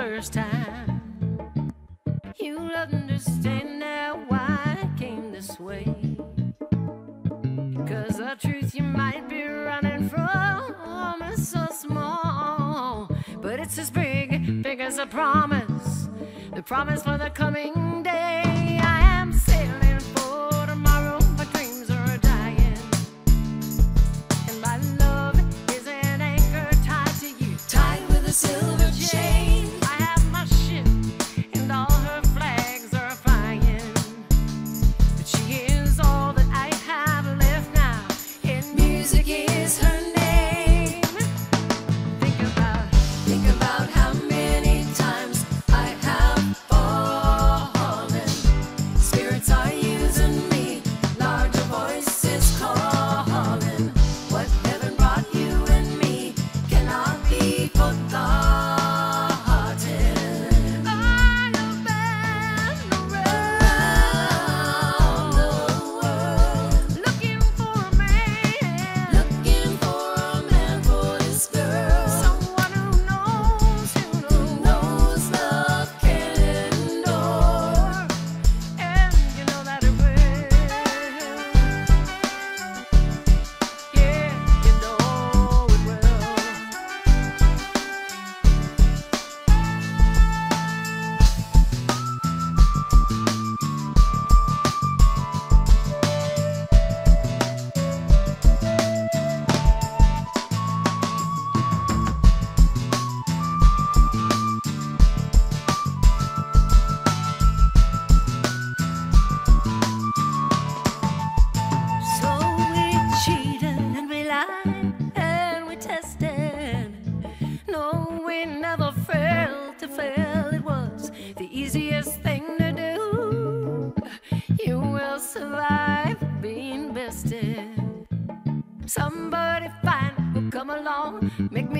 first time. You'll understand now why I came this way. Cause the truth you might be running from is so small, but it's as big, big as a promise. The promise for the coming day. Somebody fine will come along, make me